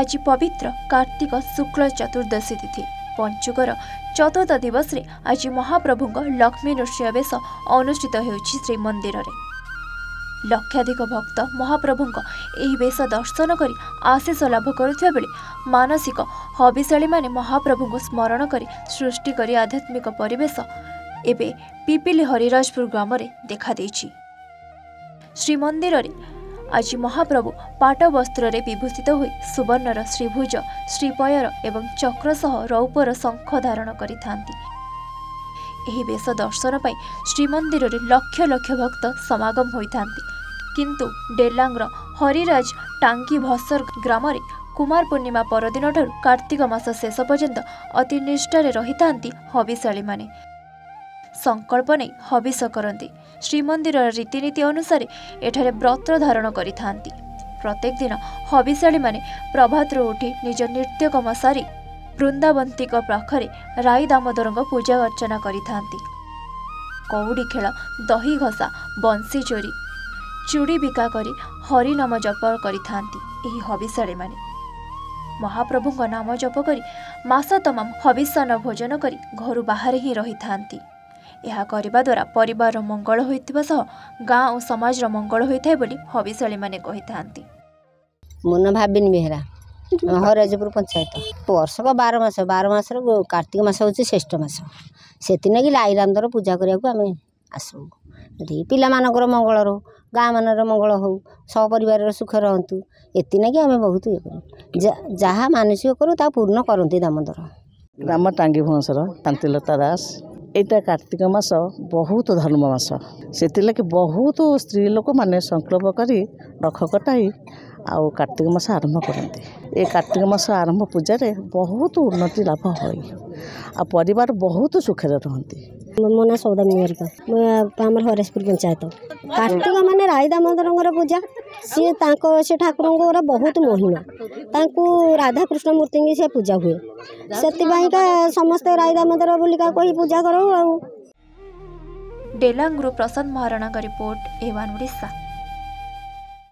ଆଜି ପବିତ୍ର କାର୍ତ୍ତିକ ଶୁକ୍ଳ ଚତୁର୍ଦ୍ଦଶୀ ତିଥି। ପଞ୍ଚୁକର ଚତୁର୍ଥ ଦିବସରେ ଆଜି ମହାପ୍ରଭୁଙ୍କ ଲକ୍ଷ୍ମୀ ନୃସିଂହ ବେଶ ଅନୁଷ୍ଠିତ ହେଉଛି ଶ୍ରୀମନ୍ଦିରରେ। ଲକ୍ଷାଧିକ ଭକ୍ତ ମହାପ୍ରଭୁଙ୍କ ଏହି ବେଶ ଦର୍ଶନ କରି ଆଶୀଷ ଲାଭ କରୁଥିବା ବେଳେ ମାନସିକ ହବିଶାଳୀମାନେ ମହାପ୍ରଭୁଙ୍କୁ ସ୍ମରଣ କରି ସୃଷ୍ଟି କରି ଆଧ୍ୟାତ୍ମିକ ପରିବେଶ ଏବେ ପିପିଲି ହରିରାଜପୁର ଗ୍ରାମରେ ଦେଖାଦେଇଛି। ଶ୍ରୀମନ୍ଦିରରେ ଆଜି ମହାପ୍ରଭୁ ପାଟ ବସ୍ତ୍ରରେ ବିଭୂଷିତ ହୋଇ ସୁବର୍ଣ୍ଣର ଶ୍ରୀଭୁଜ ଶ୍ରୀପୟର ଏବଂ ଚକ୍ର ସହ ରୌପର ଶଙ୍ଖ ଧାରଣ କରିଥାନ୍ତି। ଏହି ବେଶ ଦର୍ଶନ ପାଇଁ ଶ୍ରୀମନ୍ଦିରରେ ଲକ୍ଷ ଲକ୍ଷ ଭକ୍ତ ସମାଗମ ହୋଇଥାନ୍ତି। କିନ୍ତୁ ଡେଲାଙ୍ଗର ହରିରାଜ ଟାଙ୍ଗି ଭସର ଗ୍ରାମରେ କୁମାର ପୂର୍ଣ୍ଣିମା ପରଦିନଠାରୁ କାର୍ତ୍ତିକ ମାସ ଶେଷ ପର୍ଯ୍ୟନ୍ତ ଅତି ନିଷ୍ଠାରେ ରହିଥାନ୍ତି ହବିଶାଳୀମାନେ ସଂକଳ୍ପ ନେଇ ହବିଷ କରନ୍ତି। ଶ୍ରୀମନ୍ଦିରର ରୀତିନୀତି ଅନୁସାରେ ଏଠାରେ ବ୍ରତ ଧାରଣ କରିଥାନ୍ତି। ପ୍ରତ୍ୟେକ ଦିନ ହବିଶାଳୀମାନେ ପ୍ରଭାତରୁ ଉଠି ନିଜ ନିତ୍ୟକମ ସାରି ବୃନ୍ଦାବନ୍ତୀଙ୍କ ପାଖରେ ରାଇ ଦାମୋଦରଙ୍କ ପୂଜା ଅର୍ଚ୍ଚନା କରିଥାନ୍ତି। କଉଡ଼ି ଖେଳ ଦହି ଘଷା ବଂଶୀ ଚୋରି ଚୁଡ଼ି ବିକା କରି ହରିନାମ ଜପ କରିଥାନ୍ତି ଏହି ହବିଶାଳୀମାନେ ମହାପ୍ରଭୁଙ୍କ ନାମ ଜପ କରି ମାସ ତମାମ ହବିଷାନ ଭୋଜନ କରି ଘରୁ ବାହାରେ ହିଁ ରହିଥାନ୍ତି। ଏହା କରିବା ଦ୍ୱାରା ପରିବାରର ମଙ୍ଗଳ ହୋଇଥିବା ସହ ଗାଁ ଓ ସମାଜର ମଙ୍ଗଳ ହୋଇଥାଏ ବୋଲି ହବିଶାଳୀମାନେ କହିଥାନ୍ତି। ମୋ ନାଁ ଭାବିନି ବେହେରା। ହରିରାଜପୁର ପଞ୍ଚାୟତ। ବର୍ଷକ ବାର ମାସ ବାର ମାସର କାର୍ତ୍ତିକ ମାସ ହେଉଛି ଶ୍ରେଷ୍ଠ ମାସ। ସେଥିଲାଗି ଲାଇରାମଦର ପୂଜା କରିବାକୁ ଆମେ ଆସୁ। ଏଠି ପିଲାମାନଙ୍କର ମଙ୍ଗଳ ରହୁ ଗାଁ ମାନର ମଙ୍ଗଳ ହେଉ ସପରିବାରର ସୁଖ ରହନ୍ତୁ ଏଥିଲାଗି ଆମେ ବହୁତ ଇଏ କରୁ। ଯାହା ମାନସିକ କରୁ ତାହା ପୂର୍ଣ୍ଣ କରନ୍ତି ଦାମୋଦର। ଗ୍ରାମ ଟାଙ୍ଗି ଭୁବନେଶ୍ୱର ଶାନ୍ତିଲତା ଦାସ। ଏଇଟା କାର୍ତ୍ତିକ ମାସ ବହୁତ ଧର୍ମ ମାସ ସେଥିଲାଗି ବହୁତ ସ୍ତ୍ରୀ ଲୋକମାନେ ସଂକଳ୍ପ କରି ନଖ କଟାଇ ଆଉ କାର୍ତ୍ତିକ ମାସ ଆରମ୍ଭ କରନ୍ତି ଏ କାର୍ତ୍ତିକ ମାସ ଆରମ୍ଭ ପୂଜାରେ ବହୁତ ଉନ୍ନତି ଲାଭ ହୁଏ ଆଉ ପରିବାର ବହୁତ ସୁଖରେ ରହନ୍ତି ମୋ ନାଁ ସୌଦାମୀ ମରିକ ମୁଁ ଆମର ହରେଶପୁର ପଞ୍ଚାୟତ କାର୍ତ୍ତିକ ମାନେ ରାଇ ଦାମୋଦରଙ୍କର ପୂଜା ସିଏ ତାଙ୍କ ସେ ଠାକୁରଙ୍କର ବହୁତ ମହିମା। ତାଙ୍କୁ ରାଧାକୃଷ୍ଣ ମୂର୍ତ୍ତିଙ୍କି ସେ ପୂଜା ହୁଏ। ସେଥିପାଇଁକା ସମସ୍ତେ ରାଇ ଦାମୋଦର ବୋଲିକା କହି ପୂଜା କରୁ ଆଉ। ଡେଲାଙ୍ଗରୁ ପ୍ରଶାନ୍ତ ମହାରଣାଙ୍କ ରିପୋର୍ଟ ଏୱାନ୍ ଓଡ଼ିଶା